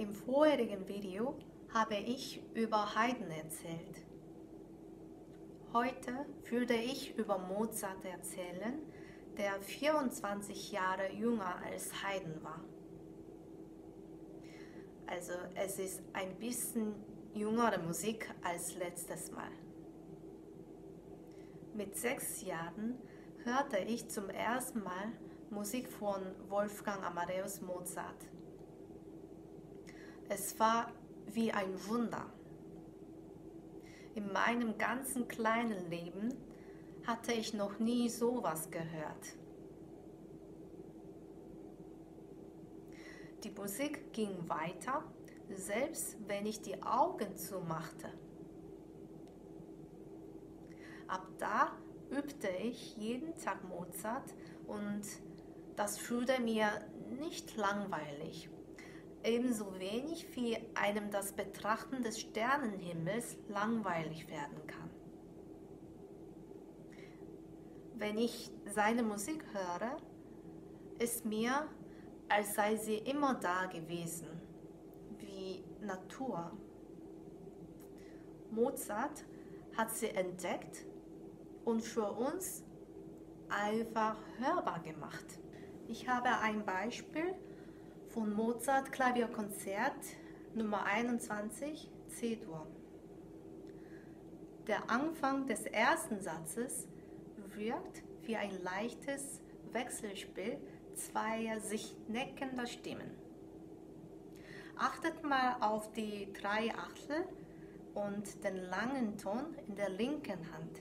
Im vorherigen Video habe ich über Haydn erzählt. Heute würde ich über Mozart erzählen, der 24 Jahre jünger als Haydn war. Also es ist ein bisschen jüngere Musik als letztes Mal. Mit sechs Jahren hörte ich zum ersten Mal Musik von Wolfgang Amadeus Mozart. Es war wie ein Wunder. In meinem ganzen kleinen Leben hatte ich noch nie sowas gehört. Die Musik ging weiter, selbst wenn ich die Augen zumachte. Ab da übte ich jeden Tag Mozart und das wurde mir nicht langweilig. Ebenso wenig wie einem das Betrachten des Sternenhimmels langweilig werden kann. Wenn ich seine Musik höre, ist mir, als sei sie immer da gewesen, wie Natur. Mozart hat sie entdeckt und für uns einfach hörbar gemacht. Ich habe ein Beispiel von Mozart Klavierkonzert Nummer 21 C-Dur. Der Anfang des ersten Satzes wirkt wie ein leichtes Wechselspiel zweier sich neckender Stimmen. Achtet mal auf die drei Achtel und den langen Ton in der linken Hand.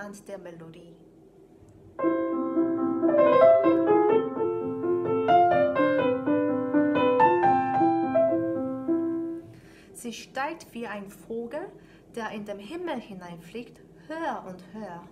Die rechte Hand der Melodie. Sie steigt wie ein Vogel, der in den Himmel hineinfliegt, höher und höher.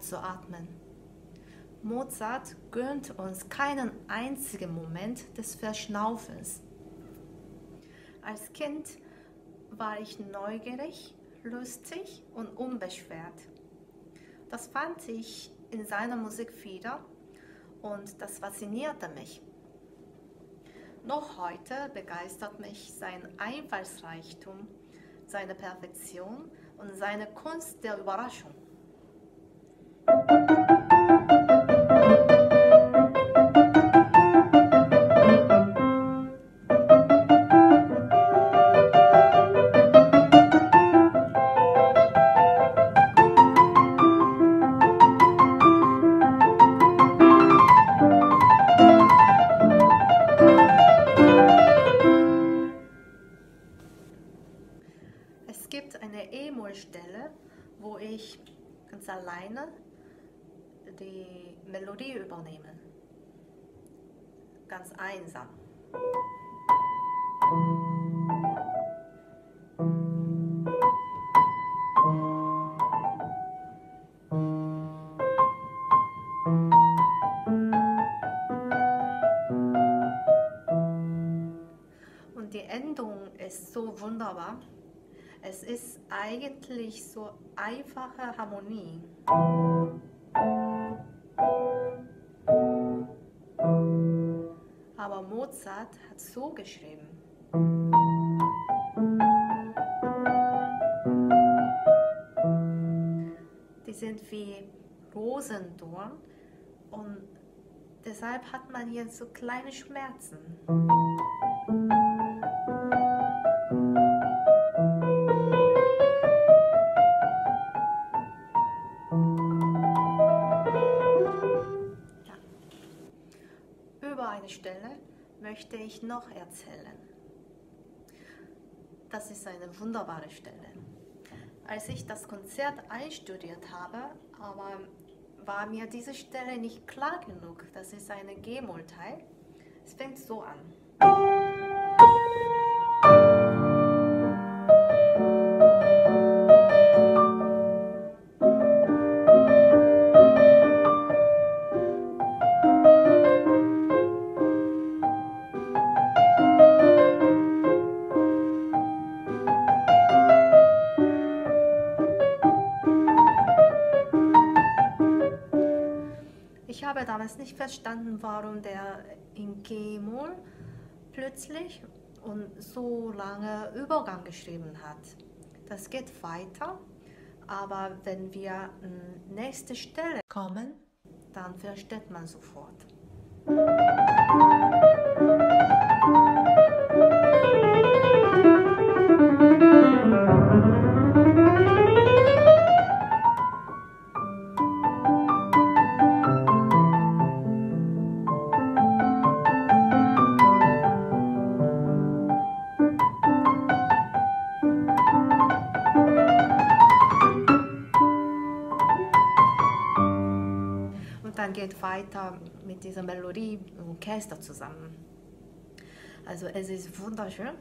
Zu atmen. Mozart gönnt uns keinen einzigen Moment des Verschnaufens. Als Kind war ich neugierig, lustig und unbeschwert. Das fand ich in seiner Musik wieder und das faszinierte mich. Noch heute begeistert mich sein Einfallsreichtum, seine Perfektion und seine Kunst der Überraschung. Alleine die Melodie übernehme. Ganz einsam. Und die Endung ist so wunderbar. Es ist eigentlich so einfache Harmonie. Aber Mozart hat so geschrieben. Die sind wie Rosendorn und deshalb hat man hier so kleine Schmerzen. Möchte ich noch erzählen. das ist eine wunderbare Stelle. Als ich das Konzert einstudiert habe, aber war mir diese Stelle nicht klar genug. Das ist eine G-Moll-Teil. Es fängt so an. Habe damals nicht verstanden, warum der in G-Moll plötzlich und so lange Übergang geschrieben hat. Das geht weiter, aber wenn wir an nächste Stelle kommen, dann versteht man sofort. Orchester zusammen. Also es ist wunderschön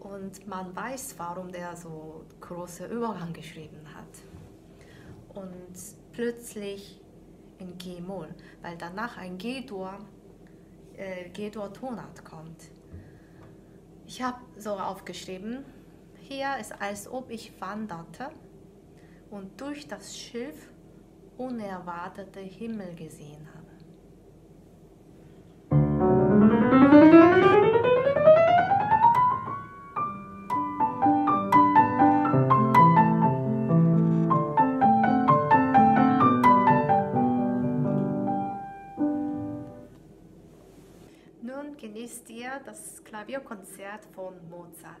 und man weiß, warum der so große Übergang geschrieben hat. Und plötzlich in G-Moll, weil danach ein äh, G-Dur-Tonart kommt. Ich habe so aufgeschrieben, hier ist als ob ich wanderte und durch das Schiff unerwartete Himmel gesehen habe. Genießt ihr das Klavierkonzert von Mozart.